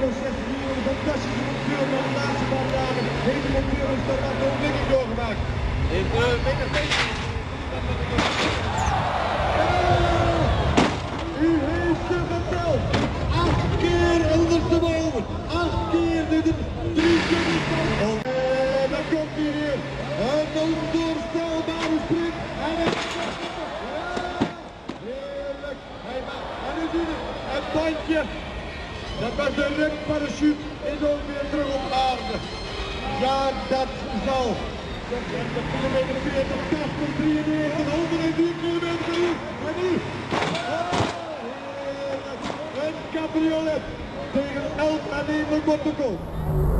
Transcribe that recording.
proces hier een fantastische monteur van de laatste paar dagen. Deze monteur is de ontdekking doorgemaakt. In de middenfeest. U heeft ze verteld. Acht keer ondersteboven. Acht keer dit is drie keer de stand. En dan komt hij weer. Een onvoorstelbare sprint. En het... Heerlijk. Hij maakt... En u ziet het. Het bandje. Dat was de remparachute. Is ook weer terug op aarde. Ja, dat zal. Dat is de kilometer 40, Kasper 93, 104 kilometer uur. En nu... Een cabriolet tegen 11 en 1 wordt te komen.